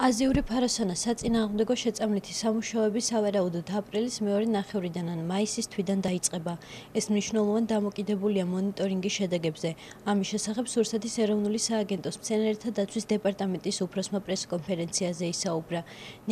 აზიური ფაროსანა საწინააღმდეგო შეწამლითი სამუშაოები სავარაუდოდ აპრილის მეორე ნახევრიდან ან მაისის თვიდან დაიწყება. ეს მნიშვნელოვან დამოკიდებულია მონიტორინგის შედეგებზე. ამის შესახებ სურსათის ეროვნული სააგენტოს მცენარეთა დაცვის დეპარტამენტის უფროსმა პრესკონფერენციაზე ისაუბრა.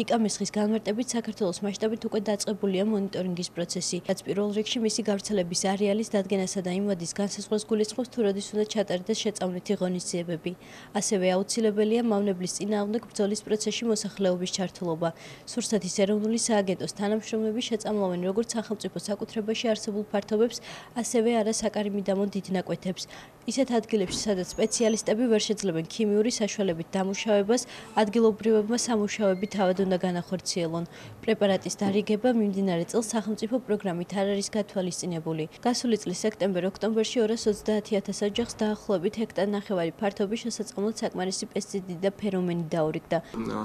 ნიკა მესხის განმარტებით საქართველოს მასშტაბით უკვე დაწყებულია მონიტორინგის პროცესი, რაც პირველ რიგში მისი გავრცელების არეალის დადგენასა და იმ ვადის განსაზღვრას გულისხმობს თუ როდის უნდა ჩატარდეს შეწამლითი ღონისძიებები. ასევე აუცილებელია მავნებლის წინააღმდეგ ბრძოლის პროცესში მოსახლეობის ჩართულობა. სურსათის ეროვნული სააგენტოს თანამშრომლები შეწამლავენ როგორც სახელმწიფო საკუთრებაში არსებულ ფართობებს, ასევე არასაკარი მიდამონ დიდ ნაკვეთებს. ისეთ ადგილებში, სადაც სპეციალისტები ვერ შეძლებენ ქიმიური საშუალებით დამუშავებას, ადგილობრივებმა სამუშაოები თავად უნდა განახორციელონ. პრეპარატის დარიგება მიმდინარე წელს სახელმწიფო პროგრამით არ არის გათვალისწინებული. გასული წლის სექტემბერ-ოქტომბერში 230.000 ოჯახს დაახლოებით ჰექტარ ნახევარი ფართობის შესაძლებლად საკმარისი პესტიციდი და ფერომენი დაურიგდა.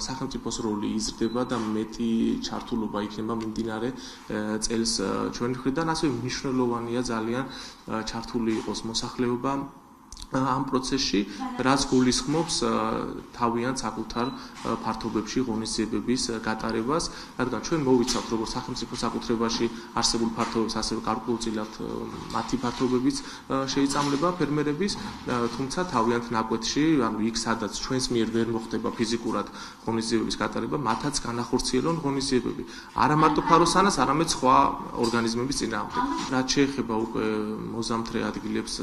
სახელმწიფოს როლი იზრდება და მეტი ჩართულობა იქნება მიმდინარე წელს ჩვენი მხრიდან ასევე მნიშვნელოვანია ძალიან ჩართული იყოს მოსახლეობა ამ პროცესში, რაც გულისხმობს თავიანთ საკუთარ ფართობებში ღონისძიებების გატარებას, რადგან ჩვენ მოვიცავთ როგორც სახელმწიფო საკუთრებაში არსებულ ფართობებს, ასევე გარკვეულწილად მათი ფართობებიც შეიწამლება ფერმერების, თუმცა თავიანთ ნაკვეთში, ანუ იქ სადაც ჩვენს მიერ ვერ მოხდება ფიზიკურად ღონისძიებების გატარება, მათაც განახორციელონ ღონისძიებები. არა მარტო ფაროსანას, არამედ სხვა ორგანიზმების წინააღმდეგ. რაც შეეხება უკვე მოზამთრე ადგილებს,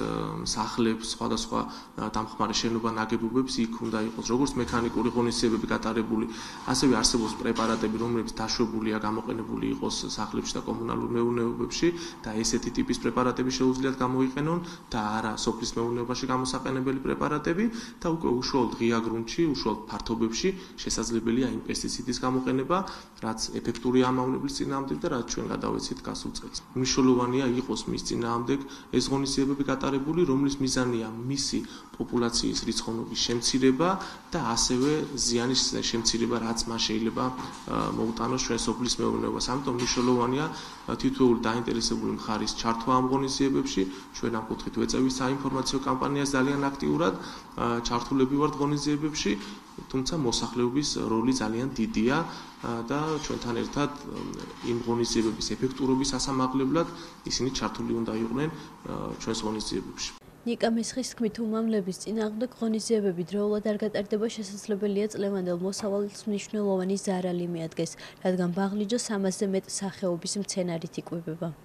სახლებს, სხვა სხვადასხვა დამხმარე შენობა ნაგებობებს იქ უნდა იყოს როგორც მექანიკური ღონისძიებები გატარებული, ასევე არსებობს პრეპარატები, რომლებიც დაშვებულია გამოყენებული იყოს სახლებში და კომუნალურ მეურნეობებში და ესეთი ტიპის პრეპარატები შეუძლიათ გამოიყენონ და არა სოფლის მეურნეობაში გამოსაყენებელი პრეპარატები და უკვე უშუალოდ ღია გრუნტში, უშუალოდ ფართობებში შესაძლებელია იმ პესტიციდის გამოყენება, რაც ეფექტურია ამავნებლის წინააღმდეგ და რაც ჩვენ გადავეცით გასულ წელს. მნიშვნელოვანია იყოს მის წინააღმდეგ ეს ღონისძიებები გატარებული, რომლის მიზანია მისი პოპულაციის რიცხოვნობის შემცირება და ასევე ზიანის შემცირება, რაც მას შეიძლება მოუტანოს ჩვენ სოფლის მეურნეობას. ამიტომ მნიშვნელოვანია თითოეული დაინტერესებული მხარის ჩართვა ამ ღონისძიებებში. ჩვენ ამ კუთხით ვეწევით საინფორმაციო კამპანიას ძალიან აქტიურად, ჩართულები ვართ ღონისძიებებში, თუმცა მოსახლეობის როლი ძალიან დიდია და ჩვენთან ერთად იმ ღონისძიებების ეფექტურობის ასამაღლებლად ისინი ჩართული უნდა იყვნენ ჩვენს ღონისძიებებში. ნიკა მესხის თქმით უმამლების წინააღმდეგ ღონისძიებები დროულად არ გატარდება შესაძლებელია წლევანდელ მოსავალს მნიშვნელოვანი ზარალი მიადგეს რადგან ბაღლიჯო 300-ზე მეტ სახეობის მცენარით იკვებება